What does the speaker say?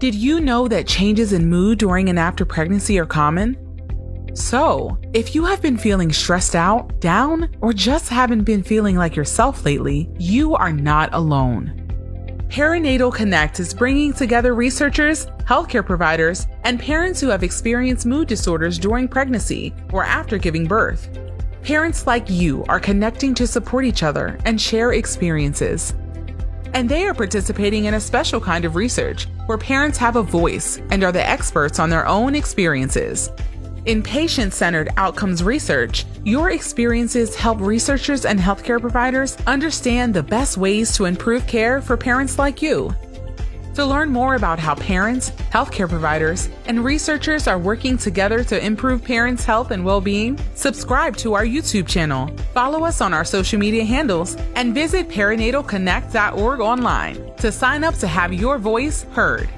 Did you know that changes in mood during and after pregnancy are common? So, if you have been feeling stressed out, down, or just haven't been feeling like yourself lately, you are not alone. Perinatal Connect is bringing together researchers, healthcare providers, and parents who have experienced mood disorders during pregnancy or after giving birth. Parents like you are connecting to support each other and share experiences. And they are participating in a special kind of research where parents have a voice and are the experts on their own experiences. In patient centered outcomes research, your experiences help researchers and healthcare providers understand the best ways to improve care for parents like you. To learn more about how parents, healthcare providers, and researchers are working together to improve parents' health and well being, subscribe to our YouTube channel, follow us on our social media handles, and visit perinatalconnect.org online to sign up to have your voice heard.